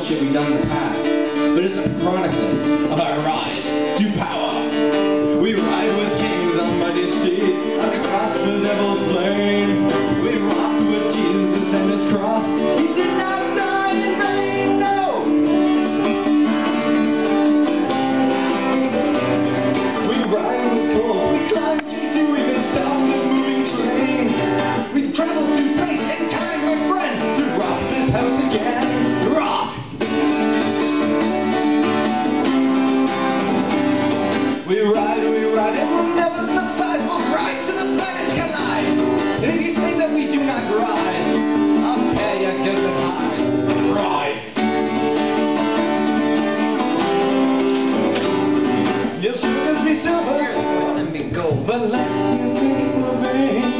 bullshit we've done in the past, but it's a chronicle of our rise to power. We ride with kings on mighty steeds across the devil's plain. We rock We ride, we ride, and we'll never subside. We'll rise to the planets collide. And if you think that we do not ride, I'll tear you good and high. Ride! Soon as be silver. Let me go. But let you think we're